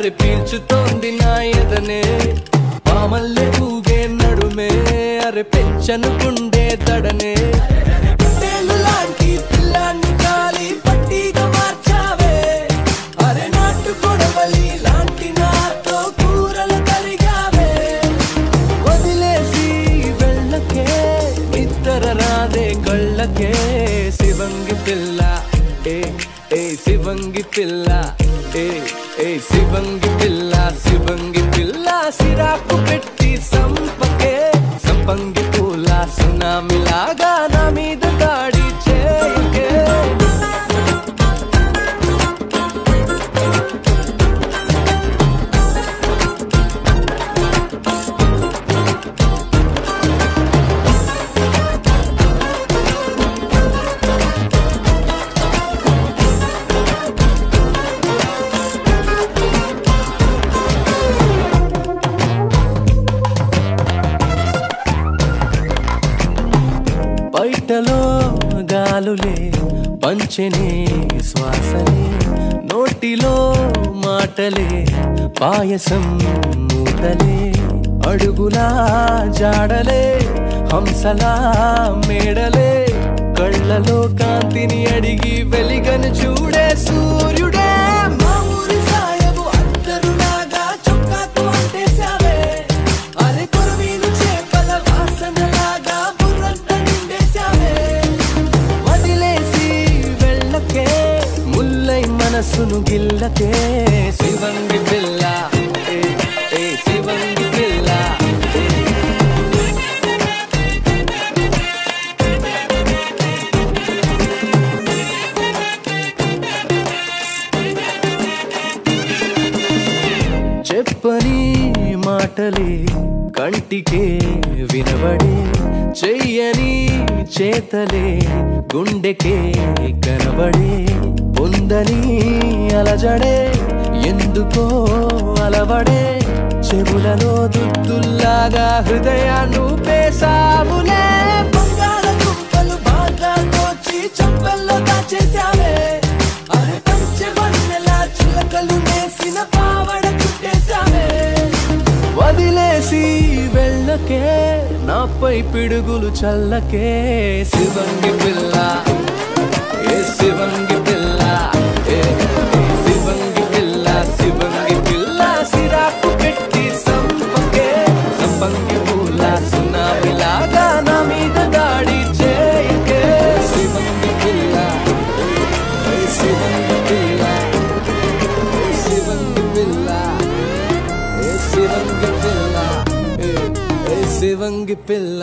అరే పీల్చుతోంది నా ఎదనే మామల్లె ఊగే నడుమే. అరే పెంచనుకుండే తడనే తేలు శివంగి పిల్ల ఏ ఏ శివంగి పిల్ల ఏ. ఏ శివంగి పిల్ల శివంగి పిల్ల సిరాకు పెట్టి సంపకే సంపంగి పూల సునామిలాగా నా మీద దాడి బయటలో గాలులే పంచనే శ్వాసలే నోటిలో మాటలే పాయసం మూతలే అడుగులా జాడలే హంసలా మేడలే. మనసును గిల్లకే శివంగి పిల్ల ఏ, శివంగి పిల్ల. చెప్పని మాటలే కంటికే వినబడే చెయ్యని చేతలే గుండెకే కనబడే పొందని అలజడే ఎందుకో అలవడే. చెవులలో దుద్దుల్లాగా హృదయాన్ని పేసావులే బంగాళ దుంపలు బాగా దోచి చంపల్లో దాచేశావే. అరే పంచవన్నెల చిలకలు నేసిన పావడ చుట్టేశావే. వదిలేసి వెళ్ళకే నాపై పిడుగులు చల్లకే. శివంగి శివంగి పిల్ల ఏ శివంగి పిల్ల ఏ ఏ శివంగి పిల్ల